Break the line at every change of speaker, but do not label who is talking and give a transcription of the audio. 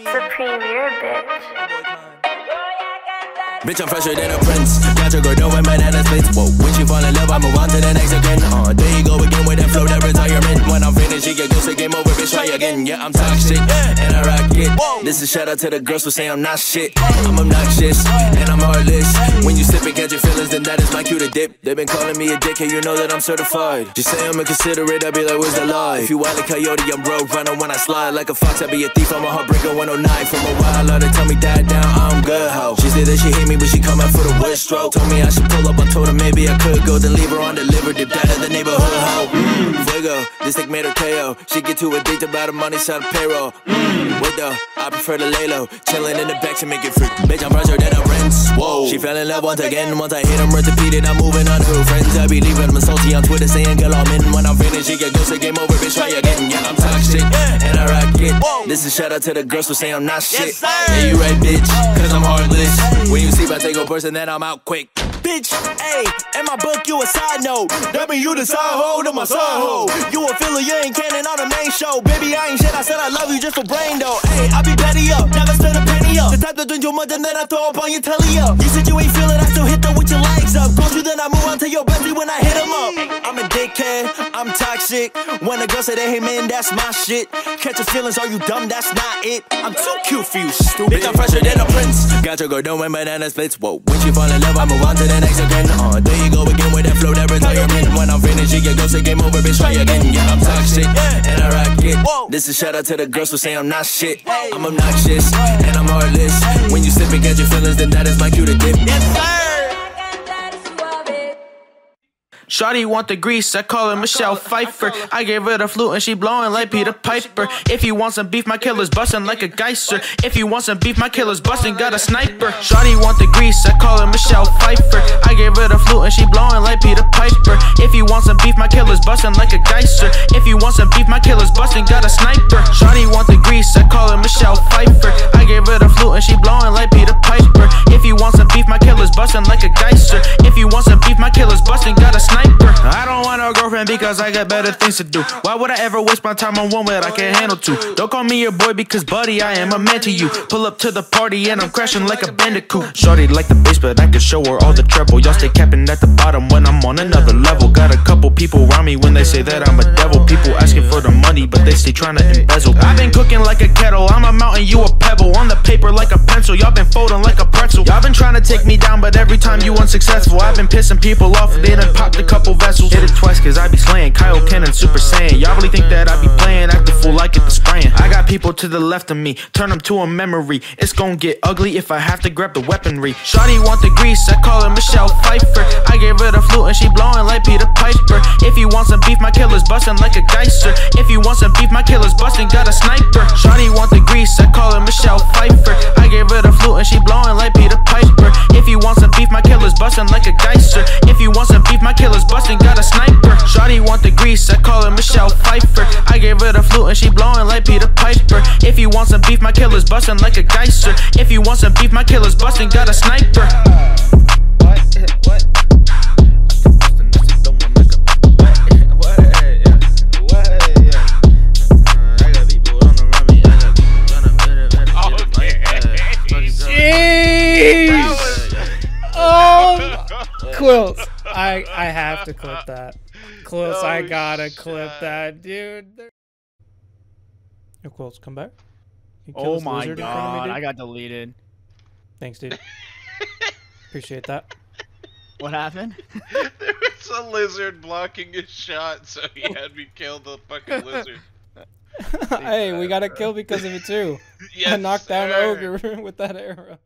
Superior bitch.
Bitch, I'm fresher than a prince. Got your girl doing banana splits. Whoa, when she fall in love, I move on to the next again. Uh, there you go again with that flow, that retirement. When I'm finished, you get say game over, bitch, try again. Yeah, I'm toxic, and I rock it. This is shout out to the girls who say I'm not shit. I'm obnoxious, and I'm heartless. When you sip and catch your that is my cue to dip. They've been calling me a dickhead, you know that I'm certified. Just say I'm inconsiderate, I be like, where's the lie? If you wild a coyote, I'm road runner when I slide. Like a fox, I be a thief, I'm a heartbreaker 109. From a out, they tell me that down, I'm good, ho. She said that she hate me, but she come out for the wood stroke. Told me I should pull up, I told her maybe I could go. Then leave her on delivered, dip out of the neighborhood hoe. Mm, fuego, this thing made her KO. She get too addicted by the money, side of payroll. Mm, wait though, I prefer to lay low. Chillin' in the back to make it free. Bitch, I'm fresher than a rinse. Whoa. She fell in love once again. Once I hit him, repeated, I'm moving on to friends. I be leaving them salty on Twitter saying, girl, I'm in. When I'm finished, she get ghosted, game over, bitch, try again. Yeah, I'm toxic, and I rock it. This is shout out to the girls who say I'm not shit. Yeah, you right, bitch, cause I'm heartless. When you see my take a person, then I'm out quick. Bitch, hey, in my book, you a side note. That you the side hoe to my side hoe. You a filler, you ain't canon on the main show. Baby, I ain't shit, I said I love you just for brain though. Hey, I be petty up, never spend a penny up. The type to drink your and then I throw up on your telly up. You said you ain't feel it, I still hit them with your legs up. Go you, then I move on to your bestie when I hit him up. I'm a dickhead, I'm toxic. When a girl say they hey man, that's my shit. Catch your feelings, are you dumb? That's not it. I'm too cute for you, stupid. Bitch, I'm fresher than a prince. Got your girl doing banana splits. Whoa, when she fall in love, I move on to the next again. Uh, there you go again with that flow, that retirement. When I'm finished, she get go say game over, bitch, try again. Yeah, I'm toxic, and I rock it. This is shout out to the girls who say I'm not shit. I'm obnoxious, and I'm heartless. When you sip and catch your feelings, then that is my cue to dip. Yes, sir.
Shawty want the grease, I call her Michelle Pfeiffer. I gave her the flute and she blowing like Peter Piper. If you want some beef, my killer's busting like a geyser. If you want some beef, my killer's busting, got a sniper. Shawty want the grease, I call her Michelle Pfeiffer. I gave her the flute and she blowing like Peter Piper. If you want some beef, my killer's busting like a geyser. If you want some beef, my killer's busting, got a sniper. Shawty want the grease, I call her Michelle Pfeiffer. I gave her the flute and she blowing like Peter Piper. If you want some beef, my killer's busting like a geyser. My killer's busting, got a sniper. Girlfriend because I got better things to do. Why would I ever waste my time on one that I can't handle two? Don't call me your boy because, buddy, I am a man to you. Pull up to the party and I'm crashing like a bandicoot. Shorty like the bass, but I can show her all the treble. Y'all stay capping at the bottom when I'm on another level. Got a couple people around me when they say that I'm a devil. People asking for the money, but they stay trying to embezzle. I've been cooking like a kettle. I'm a mountain, you a pebble. On the paper like a pencil. Y'all been folding like a pretzel. Y'all been trying to take me down, but every time you unsuccessful. I've been pissing people off. They done popped a couple vessels. Hit it twice cause I be slaying. Kaioken and Super Saiyan. Y'all really think that I be playing? Act the fool like it the spraying. I got people to the left of me. Turn them to a memory. It's gon' get ugly if I have to grab the weaponry. Shawty want the grease. I call her Michelle Pfeiffer. I gave her the flute and she blowing like Peter Piper. If you want some beef, my killer's busting like a geyser. If you want some beef, my killer's busting, got a sniper. Shawty want the grease. I call her Michelle Pfeiffer. I gave her the flute and she blowing like Peter Piper. If you want some beef, my killer's busting like a geyser. If you want some my killer's busting, got a sniper. Shawty want the grease, I call her Michelle Pfeiffer. I gave her the flute and she blowing like Peter Piper. If you want some beef, my killer's busting like a geyser. If you want some beef, my killer's busting, got a sniper. What? What?
Oh, Quilts. I I have to clip that. Quilts, I
Oh,
gotta clip that, dude. Yo, Quilts, come back.
Oh my
lizard in front of me,
god. I got deleted.
Thanks, dude. Appreciate that.
What happened?
there was a lizard blocking his shot, so he had me kill the fucking lizard.
hey, we got a kill because of it too. I
Yes,
knocked down
sir.
Ogre with that arrow.